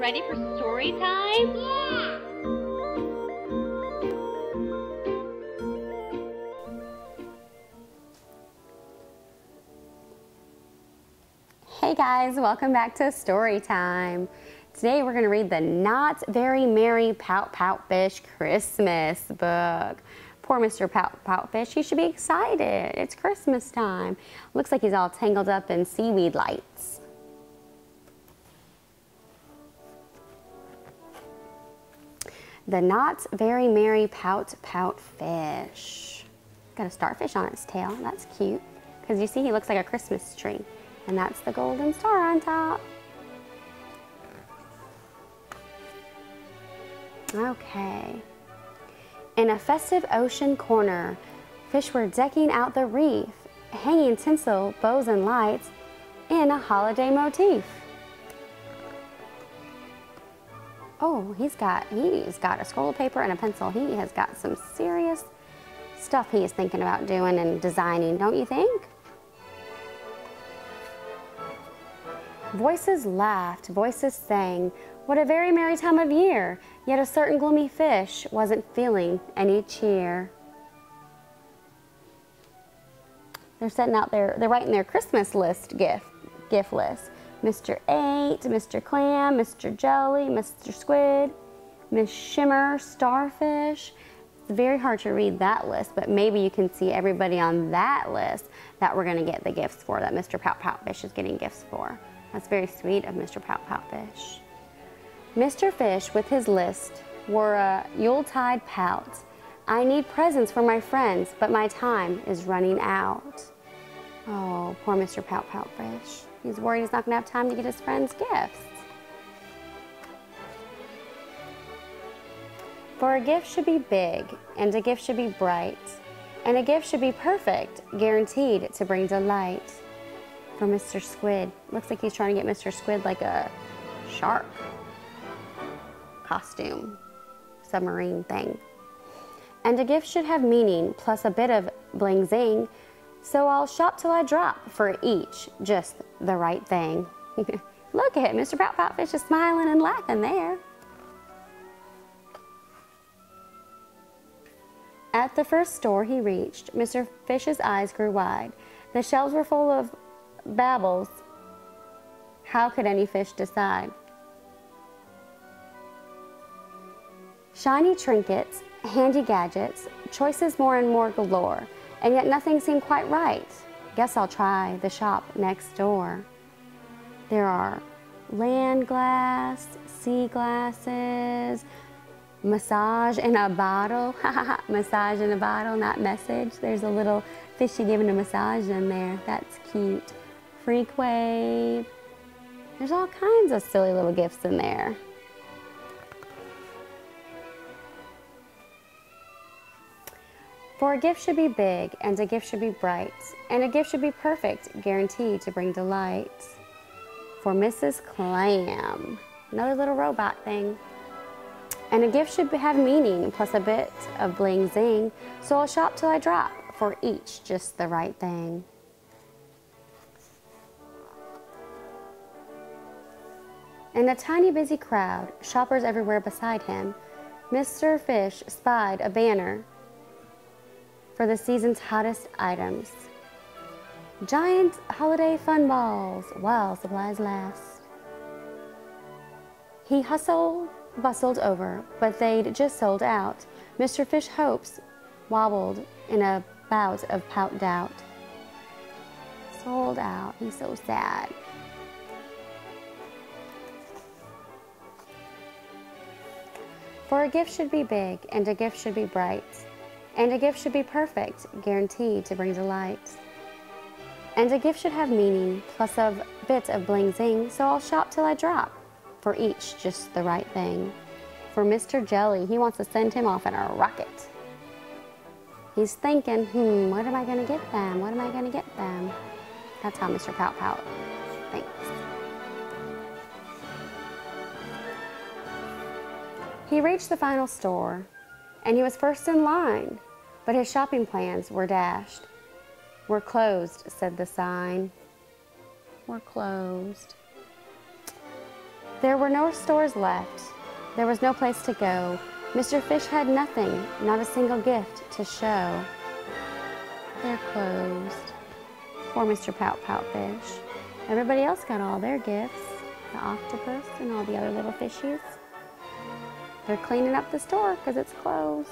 ready for story time? Yeah. Hey guys, welcome back to Story Time. Today we're going to read the Not Very Merry Pout Pout Fish Christmas book. Poor Mr. Pout Pout Fish, he should be excited. It's Christmas time. Looks like he's all tangled up in seaweed lights. The Not Very Merry Pout Pout Fish. Got a starfish on its tail. That's cute. Because you see, he looks like a Christmas tree. And that's the golden star on top. Okay. In a festive ocean corner, fish were decking out the reef, hanging tinsel, bows, and lights in a holiday motif. Oh, he's got he's got a scroll of paper and a pencil. He has got some serious stuff he is thinking about doing and designing, don't you think? Voices laughed, voices sang, What a very merry time of year! Yet a certain gloomy fish wasn't feeling any cheer. They're setting out their, they're writing their Christmas list gift, gift list. Mr. 8, Mr. Clam, Mr. Jelly, Mr. Squid, Miss Shimmer, Starfish. It's very hard to read that list, but maybe you can see everybody on that list that we're gonna get the gifts for, that Mr. Pout Fish is getting gifts for. That's very sweet of Mr. Pout Fish. Mr. Fish, with his list, wore a Yuletide pout. I need presents for my friends, but my time is running out. Oh, poor Mr. Pout Pout Fish. He's worried he's not going to have time to get his friends gifts. For a gift should be big, and a gift should be bright, and a gift should be perfect, guaranteed to bring delight for Mr. Squid. Looks like he's trying to get Mr. Squid like a shark costume, submarine thing. And a gift should have meaning, plus a bit of bling zing. So I'll shop till I drop for each, just the right thing. Look at it, Mr. Fish is smiling and laughing there. At the first store he reached, Mr. Fish's eyes grew wide. The shelves were full of babbles, how could any fish decide? Shiny trinkets, handy gadgets, choices more and more galore, and yet nothing seemed quite right. Guess I'll try the shop next door. There are land glass, sea glasses, massage in a bottle. massage in a bottle, not message. There's a little fishy giving a massage in there. That's cute. Freak Wave. There's all kinds of silly little gifts in there. For a gift should be big, and a gift should be bright, and a gift should be perfect, guaranteed to bring delight. For Mrs. Clam, another little robot thing. And a gift should have meaning, plus a bit of bling zing, so I'll shop till I drop, for each just the right thing. In a tiny busy crowd, shoppers everywhere beside him, Mr. Fish spied a banner for the season's hottest items. Giant holiday fun balls while supplies last. He hustled, bustled over, but they'd just sold out. Mr. Fish hopes wobbled in a bout of pout doubt. Sold out. He's so sad. For a gift should be big, and a gift should be bright, and a gift should be perfect, guaranteed to bring delight. And a gift should have meaning, plus a bit of bling zing, so I'll shop till I drop, for each just the right thing. For Mr. Jelly, he wants to send him off in a rocket. He's thinking, hmm, what am I going to get them? What am I going to get them? That's how Mr. Pout Pout thinks. He reached the final store, and he was first in line, but his shopping plans were dashed. We're closed, said the sign. We're closed. There were no stores left. There was no place to go. Mr. Fish had nothing, not a single gift to show. They're closed. Poor Mr. Pout Pout Fish. Everybody else got all their gifts. The octopus and all the other little fishies. They're cleaning up the store because it's closed.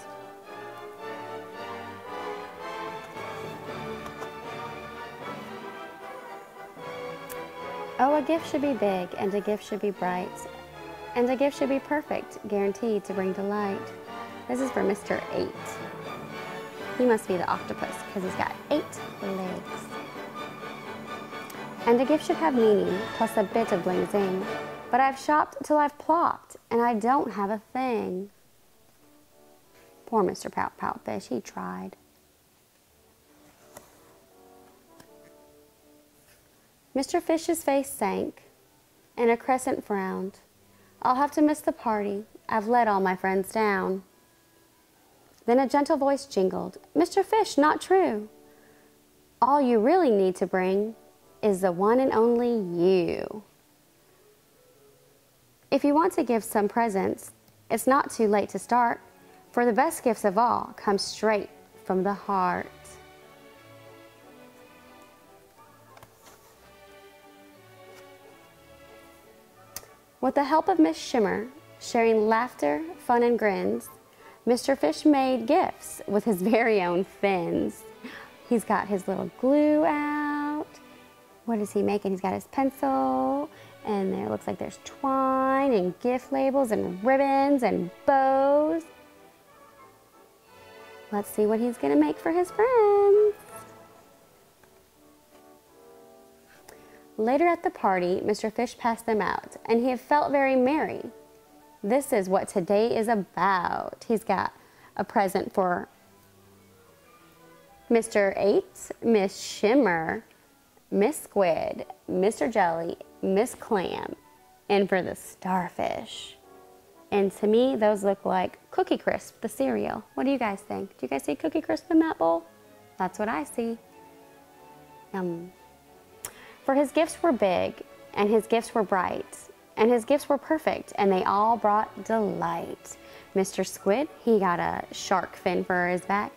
Oh, a gift should be big, and a gift should be bright, and a gift should be perfect, guaranteed to bring delight. This is for Mr. 8. He must be the octopus, because he's got eight legs. And a gift should have meaning, plus a bit of bling zing. But I've shopped till I've plopped, and I don't have a thing. Poor Mr. Pout Pout Fish, he tried. Mr. Fish's face sank, and a crescent frowned. I'll have to miss the party. I've let all my friends down. Then a gentle voice jingled, Mr. Fish, not true. All you really need to bring is the one and only you. If you want to give some presents, it's not too late to start, for the best gifts of all come straight from the heart. With the help of Miss Shimmer, sharing laughter, fun, and grins, Mr. Fish made gifts with his very own fins. He's got his little glue out. What is he making? He's got his pencil, and there looks like there's twine and gift labels and ribbons and bows. Let's see what he's to make for his friends. Later at the party, Mr. Fish passed them out, and he felt very merry. This is what today is about. He's got a present for Mr. 8, Miss Shimmer, Miss Squid, Mr. Jelly, Miss Clam, and for the starfish. And to me, those look like Cookie Crisp, the cereal. What do you guys think? Do you guys see Cookie Crisp in that bowl? That's what I see. Yum. For his gifts were big, and his gifts were bright, and his gifts were perfect, and they all brought delight. Mr. Squid, he got a shark fin for his back.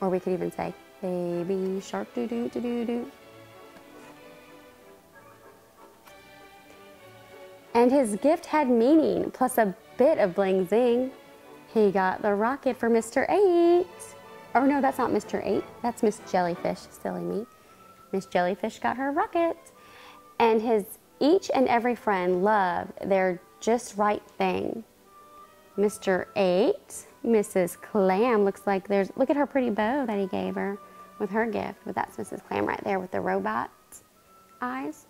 Or we could even say, baby shark doo doo doo doo doo. And his gift had meaning, plus a bit of bling zing. He got the rocket for Mr. 8. Oh no, that's not Mr. 8. That's Miss Jellyfish, silly me. Miss Jellyfish got her rocket. And his each and every friend loved their just right thing. Mr. 8, Mrs. Clam looks like there's, look at her pretty bow that he gave her with her gift. But that's Mrs. Clam right there with the robot eyes.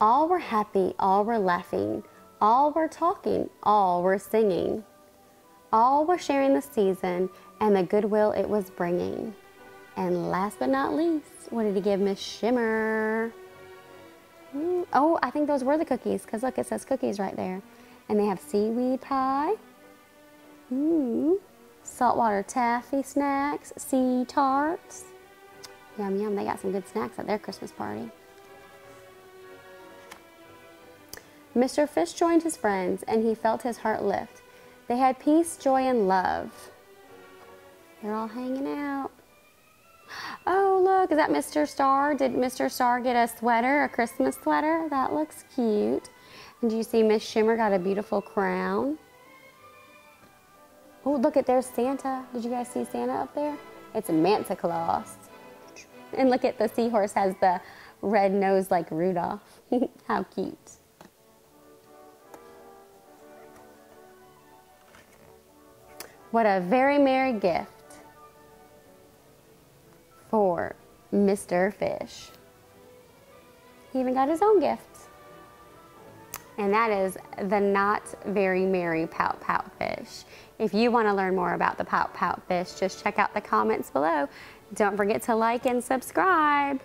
All were happy, all were laughing, all were talking, all were singing. All were sharing the season and the goodwill it was bringing. And last but not least, what did he give Miss Shimmer? Ooh, oh, I think those were the cookies because look, it says cookies right there. And they have seaweed pie, ooh, saltwater taffy snacks, sea tarts. Yum, yum. They got some good snacks at their Christmas party. Mr. Fish joined his friends, and he felt his heart lift. They had peace, joy, and love. They're all hanging out. Oh, look, is that Mr. Star? Did Mr. Star get a sweater, a Christmas sweater? That looks cute. And do you see Miss Shimmer got a beautiful crown? Oh, look at there's Santa. Did you guys see Santa up there? It's a Manta Claus. And look at the seahorse has the red nose like Rudolph. How cute. What a very merry gift for Mr. Fish. He even got his own gift. And that is the not very merry pout pout fish. If you want to learn more about the pout pout fish, just check out the comments below. Don't forget to like and subscribe.